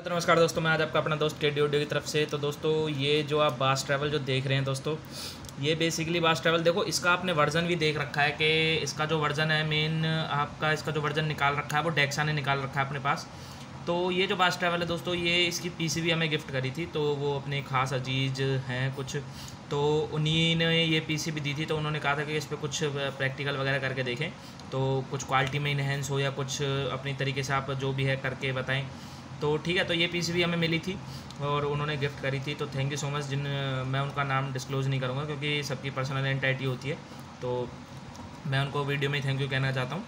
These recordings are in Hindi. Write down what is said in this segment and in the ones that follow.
तो नमस्कार दोस्तों, मैं आज आपका अपना दोस्त के डी की तरफ़ से। तो दोस्तों, ये जो आप बास ट्रैवल जो देख रहे हैं दोस्तों, ये बेसिकली बास ट्रैवल देखो, इसका आपने वर्जन भी देख रखा है कि इसका जो वर्जन है मेन आपका इसका जो वर्जन निकाल रखा है, वो डेक्सा ने निकाल रखा है अपने पास। तो ये जो बास ट्रैवल है दोस्तों, ये इसकी पीसीबी हमें गिफ्ट करी थी तो वो अपने खास अज़ीज़ हैं कुछ। तो उन्हीं ने ये पीसीबी दी थी तो उन्होंने कहा था कि इस पर कुछ प्रैक्टिकल वगैरह करके देखें। तो कुछ क्वालिटी में इन्हेंस हो या कुछ, अपनी तरीके से आप जो भी है करके बताएँ। तो ठीक है तो ये पीसीबी हमें मिली थी और उन्होंने गिफ्ट करी थी। तो थैंक यू सो मच जिन, मैं उनका नाम डिस्क्लोज़ नहीं करूँगा क्योंकि सबकी पर्सनल एंटाइटी होती है। तो मैं उनको वीडियो में थैंक यू कहना चाहता हूँ।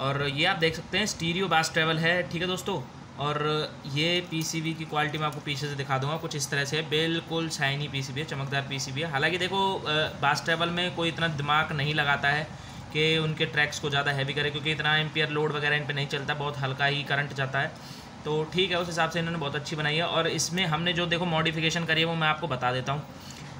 और ये आप देख सकते हैं स्टीरियो बास ट्रेवल है, ठीक है दोस्तों? और ये पीसीबी की क्वालिटी मैं आपको पीछे से दिखा दूँगा, कुछ इस तरह से बिल्कुल शाइनी पीसीबी है, चमकदार पीसीबी है। हालाँकि देखो बास ट्रेवल में कोई इतना दिमाग नहीं लगाता है कि उनके ट्रैक्स को ज़्यादा हैवी करे, क्योंकि इतना एम्पियर लोड वगैरह इन पर नहीं चलता, बहुत हल्का ही करंट जाता है। तो ठीक है, उस हिसाब से इन्होंने बहुत अच्छी बनाई है। और इसमें हमने जो देखो मॉडिफिकेशन करी है, वो मैं आपको बता देता हूँ।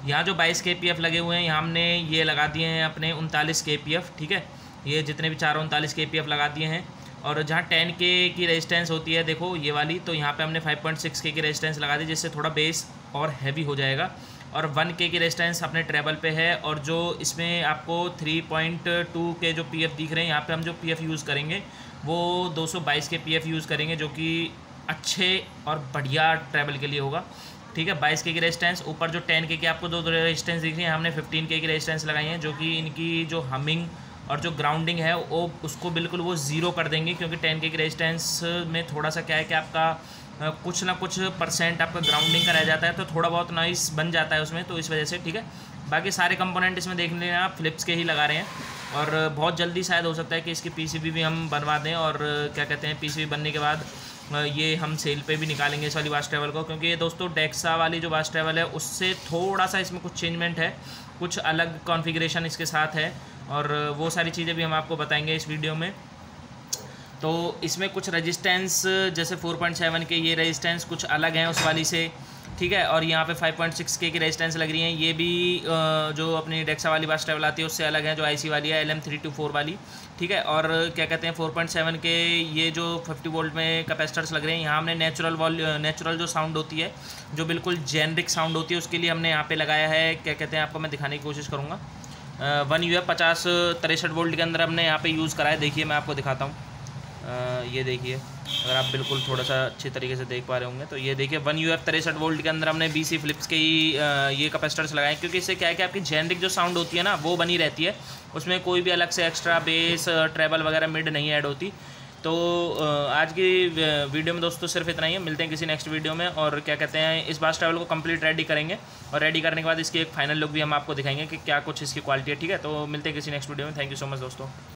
यहाँ जो बाईस के लगे हुए हैं, यहाँ हमने ये लगा दिए हैं अपने उनतालीस के ठीक है? ये जितने भी चार उनतालीस के लगा दिए हैं। और जहाँ टेन के की रेजिस्टेंस होती है, देखो ये वाली तो यहाँ पे हमने फाइव पॉइंट सिक्स के की रेजिस्टेंस लगा दी, जिससे थोड़ा बेस और हैवी हो जाएगा। और वन के की रेजिस्टेंस अपने ट्रेवल पे है और जो इसमें आपको थ्री पॉइंट टू के जो पीएफ दिख रहे हैं, यहाँ पे हम जो पीएफ यूज़ करेंगे, वो 222 के पीएफ यूज़ करेंगे, जो कि अच्छे और बढ़िया ट्रैवल के लिए होगा। ठीक है, बाईस के की रेजिस्टेंस ऊपर जो टेन के की आपको दो दो रेजिस्टेंस दिख रही है, हमने फिफ्टीन के की रेजिस्टेंस लगाई है, जो कि इनकी जो हमिंग और जो ग्राउंडिंग है, वो उसको बिल्कुल वो ज़ीरो कर देंगे क्योंकि टेन के रेजिस्टेंस में थोड़ा सा क्या है कि आपका कुछ ना कुछ परसेंट आपका ग्राउंडिंग का रह जाता है तो थोड़ा बहुत नॉइस बन जाता है उसमें तो इस वजह से, ठीक है? बाकी सारे कंपोनेंट इसमें देख लें आप फ्लिप्स के ही लगा रहे हैं और बहुत जल्दी शायद हो सकता है कि इसकी पीसीबी भी हम बनवा दें और, क्या कहते हैं पीसीबी बनने के बाद ये हम सेल पे भी निकालेंगे इस वाली वाश ट्रैवल को, क्योंकि ये दोस्तों डेक्सा वाली जो वाश ट्रैवल है, उससे थोड़ा सा इसमें कुछ चेंजमेंट है, कुछ अलग कॉन्फ़िगरेशन इसके साथ है, और वो सारी चीज़ें भी हम आपको बताएँगे इस वीडियो में। तो इसमें कुछ रजिस्टेंस जैसे 4.7 के ये रजिस्टेंस कुछ अलग हैं उस वाली से ठीक है, और यहाँ पे 5.6 के की रेजिस्टेंस लग रही हैं। ये भी जो अपनी डेक्सा वाली बास ट्रेवल आती है, उससे अलग है, जो आईसी वाली है L M three two four वाली। ठीक है, और क्या कहते हैं 4.7 के ये जो 50 वोल्ट में कैपेसिटर्स लग रहे हैं, यहाँ हमने नेचुरल वॉल नेचुरल जो साउंड होती है, जो बिल्कुल जेनरिक साउंड होती है, उसके लिए हमने यहाँ पे लगाया है, क्या कहते हैं, आपको मैं दिखाने की कोशिश करूँगा। वन यू एफ़ पचास तिरसठ वोल्ट के अंदर हमने यहाँ पे यूज़ करा है। देखिए, मैं आपको दिखाता हूँ। ये देखिए, अगर आप बिल्कुल थोड़ा सा अच्छे तरीके से देख पा रहे होंगे तो ये देखिए, वन यू एफ़ तिरसठ वोल्ट के अंदर हमने बी सी फ्लिप्स के ही ये कैपेसिटर्स लगाए क्योंकि इससे क्या है कि आपकी जेनरिक जो साउंड होती है ना, वो बनी रहती है। उसमें कोई भी अलग से एक्स्ट्रा बेस ट्रेबल वगैरह मिड नहीं ऐड होती। तो आज की वीडियो में दोस्तों सिर्फ़ इतना ही है, मिलते हैं किसी नेक्स्ट वीडियो में, और क्या कहते हैं, इस बार ट्रैवल को कंप्लीट रेडी करेंगे, और रेडी करने के बाद इसकी एक फाइनल लुक भी हम आपको दिखाएँगे कि क्या कुछ इसकी क्वालिटी है, ठीक है? तो मिलते हैं किसी नेक्स्ट वीडियो में थैंक यू सो मच दोस्तों।